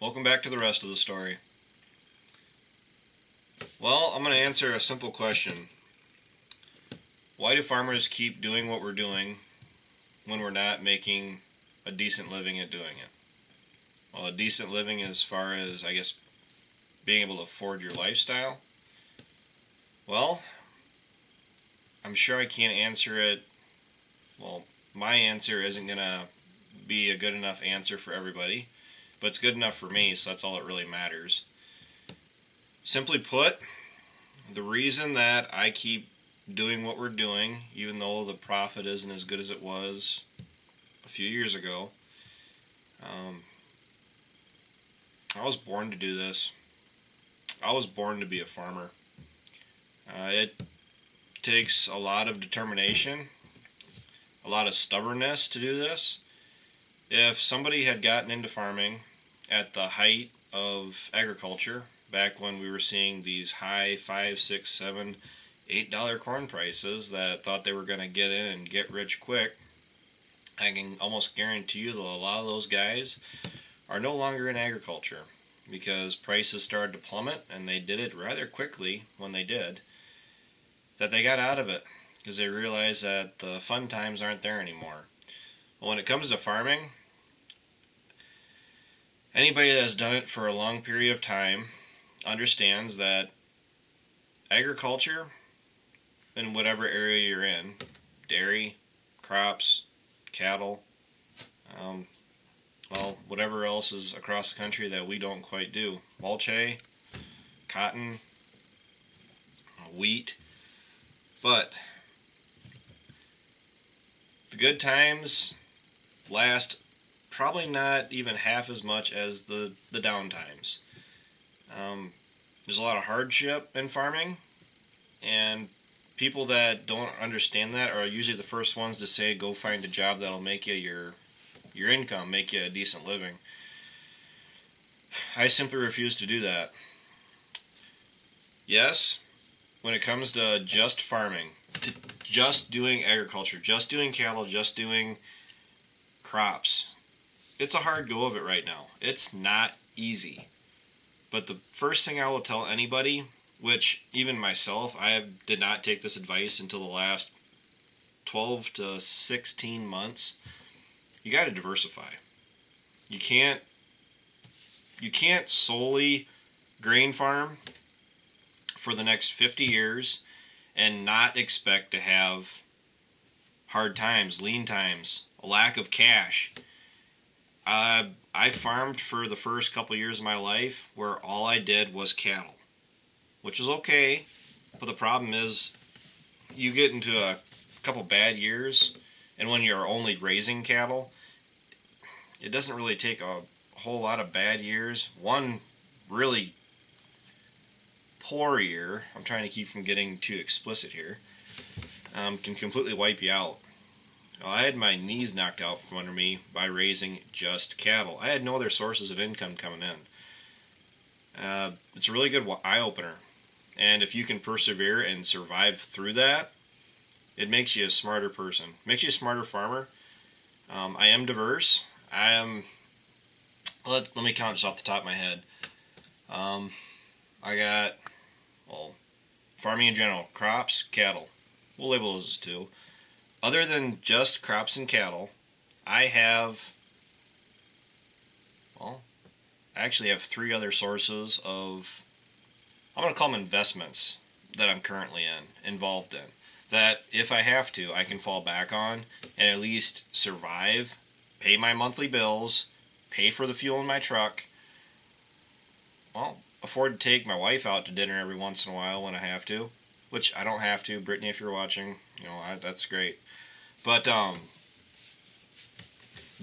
Welcome back to the rest of the story. Well, I'm going to answer a simple question. Why do farmers keep doing what we're doing when we're not making a decent living at doing it? Well, a decent living as far as, I guess, being able to afford your lifestyle? Well, I'm sure I can't answer it. Well, my answer isn't going to be a good enough answer for everybody, but it's good enough for me, so that's all that really matters. Simply put, the reason that I keep doing what we're doing, even though the profit isn't as good as it was a few years ago, um, I was born to do this. I was born to be a farmer. Uh, it takes a lot of determination, a lot of stubbornness to do this. If somebody had gotten into farming at the height of agriculture, back when we were seeing these high five, six, seven, eight dollar corn prices that thought they were going to get in and get rich quick, I can almost guarantee you that a lot of those guys are no longer in agriculture because prices started to plummet and they did it rather quickly when they did that they got out of it because they realized that the fun times aren't there anymore. When it comes to farming, anybody that has done it for a long period of time understands that agriculture in whatever area you're in, dairy, crops, cattle, um, well, whatever else is across the country that we don't quite do, mulch hay, cotton, wheat, but the good times last probably not even half as much as the, the down times. Um, there's a lot of hardship in farming, and people that don't understand that are usually the first ones to say, "Go find a job that'll make you your your income, make you a decent living." I simply refuse to do that. Yes, when it comes to just farming, to just doing agriculture, just doing cattle, just doing crops, it's a hard go of it right now. It's not easy. But the first thing I will tell anybody, which even myself, I did not take this advice until the last 12 to 16 months, you got to diversify. You can't you can't solely grain farm for the next 50 years and not expect to have hard times, lean times, a lack of cash. Uh, I farmed for the first couple years of my life where all I did was cattle, which is okay, but the problem is you get into a couple bad years, and when you're only raising cattle, it doesn't really take a whole lot of bad years. One really poor year, I'm trying to keep from getting too explicit here, um, can completely wipe you out. I had my knees knocked out from under me by raising just cattle. I had no other sources of income coming in. Uh, it's a really good eye opener. And if you can persevere and survive through that, it makes you a smarter person. Makes you a smarter farmer. Um, I am diverse. I am. Let Let me count just off the top of my head. Um, I got well, farming in general, crops, cattle. We'll label those as two other than just crops and cattle, I have, well, I actually have three other sources of, I'm going to call them investments that I'm currently in, involved in. That if I have to, I can fall back on and at least survive, pay my monthly bills, pay for the fuel in my truck. Well, afford to take my wife out to dinner every once in a while when I have to, which I don't have to. Brittany, if you're watching, you know I, that's great. But um,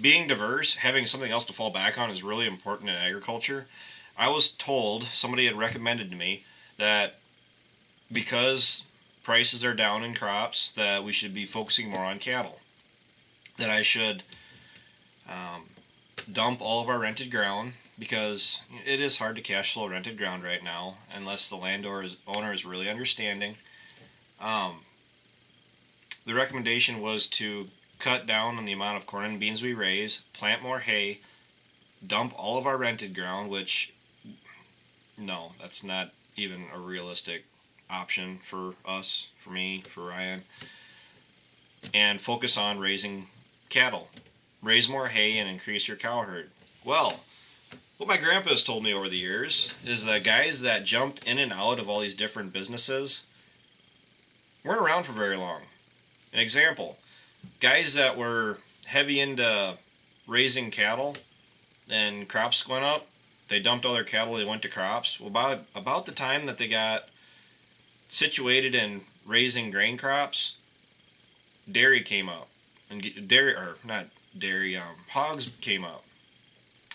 being diverse, having something else to fall back on is really important in agriculture. I was told, somebody had recommended to me, that because prices are down in crops, that we should be focusing more on cattle. That I should um, dump all of our rented ground because it is hard to cash flow rented ground right now unless the landowner is, owner is really understanding. Um, the recommendation was to cut down on the amount of corn and beans we raise, plant more hay, dump all of our rented ground, which no, that's not even a realistic option for us, for me, for Ryan, and focus on raising cattle. Raise more hay and increase your cow herd. Well, what my grandpa has told me over the years is that guys that jumped in and out of all these different businesses weren't around for very long. An example guys that were heavy into raising cattle and crops went up, they dumped all their cattle, they went to crops. Well, about, about the time that they got situated in raising grain crops, dairy came up. And dairy, or not dairy, um, hogs came up.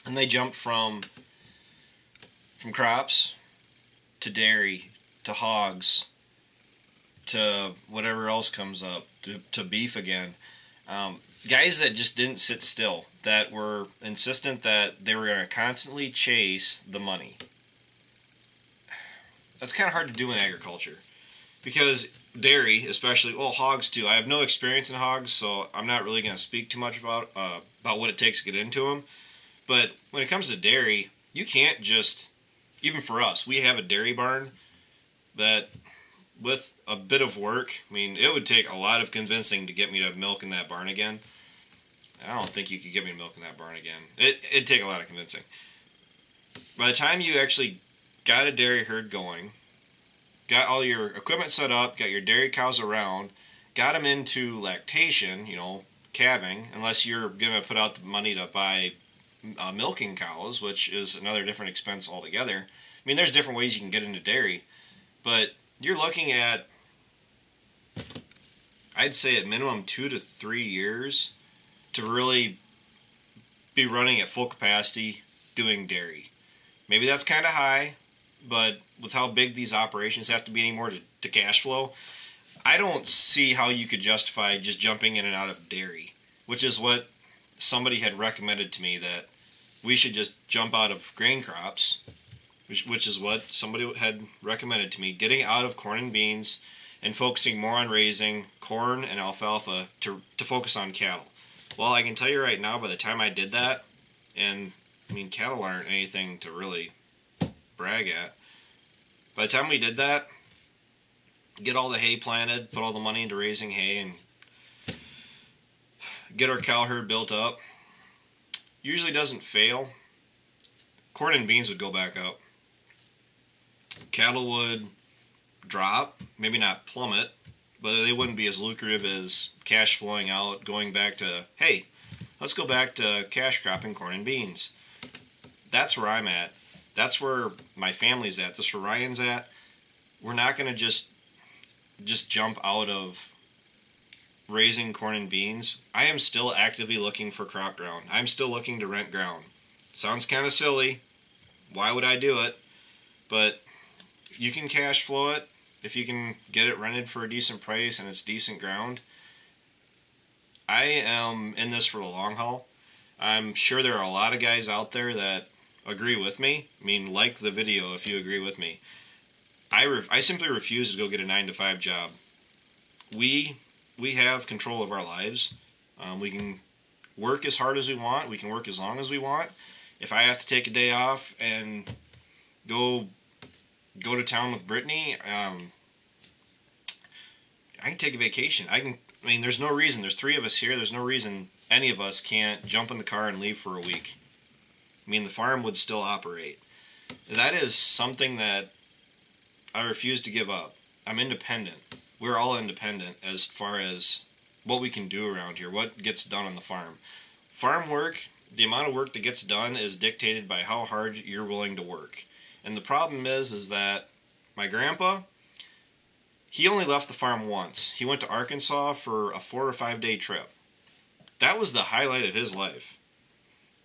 And they jumped from from crops to dairy to hogs to whatever else comes up to, to beef again. Um, guys that just didn't sit still, that were insistent that they were going to constantly chase the money. That's kind of hard to do in agriculture because dairy, especially well hogs too. I have no experience in hogs, so I'm not really going to speak too much about uh, about what it takes to get into them. But when it comes to dairy, you can't just even for us, we have a dairy barn that with a bit of work, I mean, it would take a lot of convincing to get me to milk in that barn again. I don't think you could get me milk in that barn again. It, it'd take a lot of convincing. By the time you actually got a dairy herd going, got all your equipment set up, got your dairy cows around, got them into lactation, you know, calving, unless you're going to put out the money to buy uh, milking cows, which is another different expense altogether. I mean, there's different ways you can get into dairy, but you're looking at, I'd say at minimum two to three years to really be running at full capacity doing dairy. Maybe that's kind of high, but with how big these operations have to be anymore to, to cash flow, I don't see how you could justify just jumping in and out of dairy, which is what somebody had recommended to me that we should just jump out of grain crops, which, which is what somebody had recommended to me, getting out of corn and beans and focusing more on raising corn and alfalfa to, to focus on cattle. Well, I can tell you right now, by the time I did that, and I mean, cattle aren't anything to really brag at. By the time we did that, get all the hay planted, put all the money into raising hay, and get our cow herd built up, usually doesn't fail. Corn and beans would go back up. Cattle would drop, maybe not plummet, but they wouldn't be as lucrative as cash flowing out, going back to, hey, let's go back to cash cropping corn and beans. That's where I'm at. That's where my family's at. That's where Ryan's at. We're not going to just just jump out of raising corn and beans. I am still actively looking for crop ground. I'm still looking to rent ground. Sounds kind of silly. Why would I do it? But you can cash flow it if you can get it rented for a decent price and it's decent ground. I am in this for the long haul. I'm sure there are a lot of guys out there that agree with me. I mean, like the video if you agree with me. I, I simply refuse to go get a 9 to 5 job. We we have control of our lives. Um, we can work as hard as we want. We can work as long as we want. If I have to take a day off and go go to town with Brittany, um, I can take a vacation. I can. I mean, there's no reason. There's three of us here. There's no reason any of us can't jump in the car and leave for a week. I mean, the farm would still operate. That is something that I refuse to give up. I'm independent. We're all independent as far as what we can do around here, what gets done on the farm. Farm work, the amount of work that gets done is dictated by how hard you're willing to work. And the problem is is that my grandpa he only left the farm once. He went to Arkansas for a 4 or 5 day trip. That was the highlight of his life.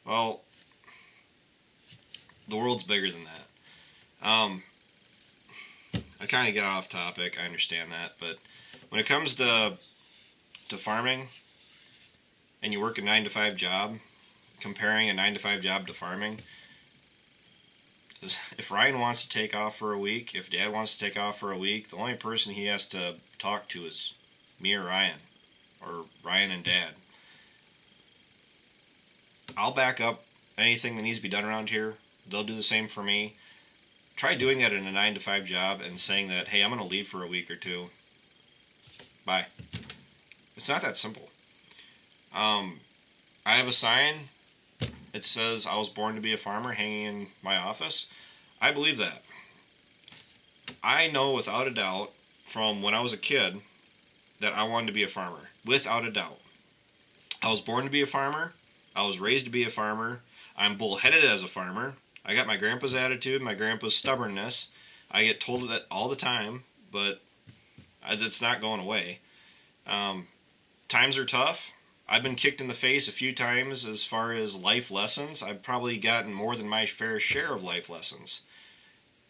Well, the world's bigger than that. Um, I kind of get off topic. I understand that, but when it comes to to farming, and you work a nine to five job, comparing a nine to five job to farming, if Ryan wants to take off for a week, if Dad wants to take off for a week, the only person he has to talk to is me or Ryan, or Ryan and Dad. I'll back up anything that needs to be done around here, they'll do the same for me. Try doing that in a 9 to 5 job and saying that, hey, I'm going to leave for a week or two. Bye. It's not that simple. Um, I have a sign. It says I was born to be a farmer hanging in my office. I believe that. I know without a doubt from when I was a kid that I wanted to be a farmer. Without a doubt. I was born to be a farmer. I was raised to be a farmer. I'm bullheaded as a farmer. I got my grandpa's attitude, my grandpa's stubbornness. I get told that all the time, but it's not going away. Um, times are tough. I've been kicked in the face a few times as far as life lessons. I've probably gotten more than my fair share of life lessons.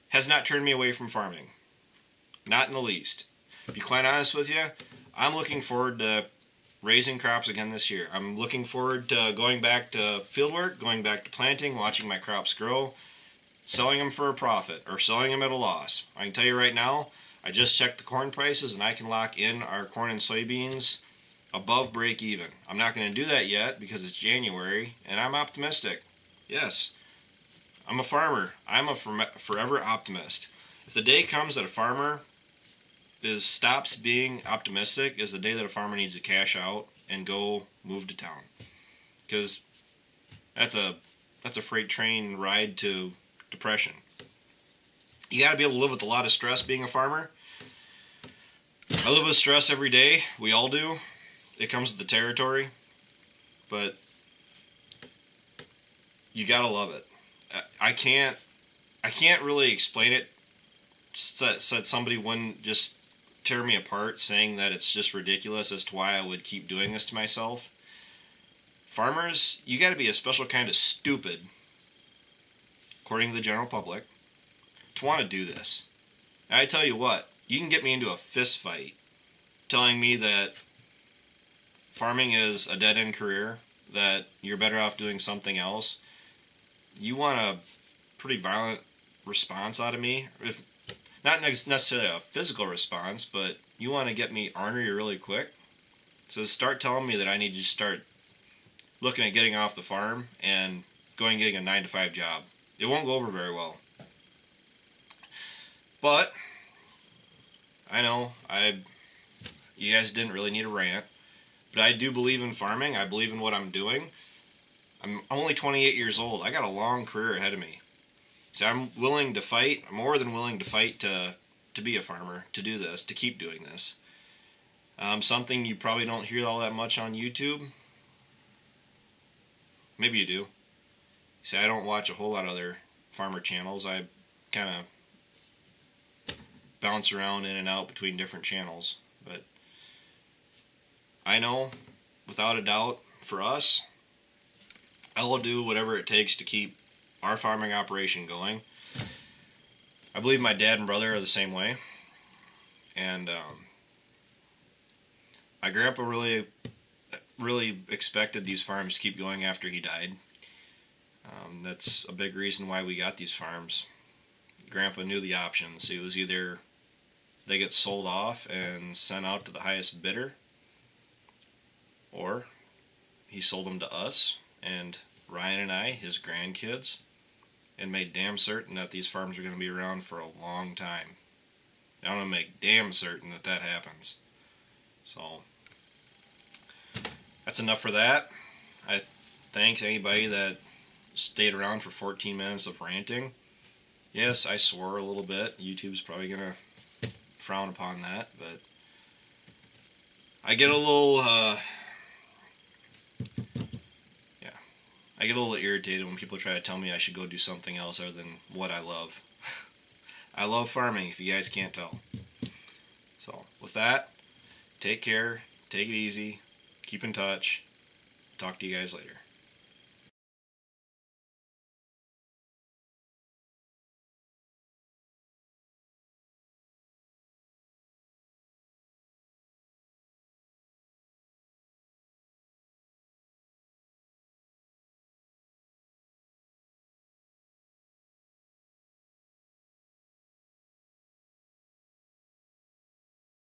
Has not turned me away from farming. Not in the least. To be quite honest with you, I'm looking forward to raising crops again this year. I'm looking forward to going back to field work, going back to planting, watching my crops grow, selling them for a profit or selling them at a loss. I can tell you right now, I just checked the corn prices and I can lock in our corn and soybeans above break even. I'm not going to do that yet because it's January and I'm optimistic. Yes, I'm a farmer. I'm a forever optimist. If the day comes that a farmer is stops being optimistic is the day that a farmer needs to cash out and go move to town. Cuz that's a that's a freight train ride to depression. You got to be able to live with a lot of stress being a farmer. I live with stress every day. We all do. It comes with the territory. But you got to love it. I can't I can't really explain it said, said somebody wouldn't just tear me apart saying that it's just ridiculous as to why I would keep doing this to myself. Farmers, you got to be a special kind of stupid, according to the general public, to want to do this. And I tell you what, you can get me into a fist fight telling me that farming is a dead end career, that you're better off doing something else. You want a pretty violent response out of me. If not necessarily a physical response, but you want to get me ornery really quick. So start telling me that I need to start looking at getting off the farm and going getting a 9 to 5 job. It won't go over very well. But I know I you guys didn't really need a rant, but I do believe in farming. I believe in what I'm doing. I'm only 28 years old. I got a long career ahead of me. So I'm willing to fight, more than willing to fight to, to be a farmer, to do this, to keep doing this. Um, something you probably don't hear all that much on YouTube. Maybe you do. See, I don't watch a whole lot of other farmer channels. I kind of bounce around in and out between different channels. But I know, without a doubt, for us, I will do whatever it takes to keep our farming operation going. I believe my dad and brother are the same way. And um, my grandpa really, really expected these farms to keep going after he died. Um, that's a big reason why we got these farms. Grandpa knew the options. It was either they get sold off and sent out to the highest bidder, or he sold them to us and Ryan and I, his grandkids, and made damn certain that these farms are going to be around for a long time. I want to make damn certain that that happens. So that's enough for that. I thank anybody that stayed around for 14 minutes of ranting. Yes, I swore a little bit. YouTube's probably going to frown upon that, but I get a little uh, I get a little irritated when people try to tell me I should go do something else other than what I love. I love farming, if you guys can't tell. So, with that, take care, take it easy, keep in touch. Talk to you guys later.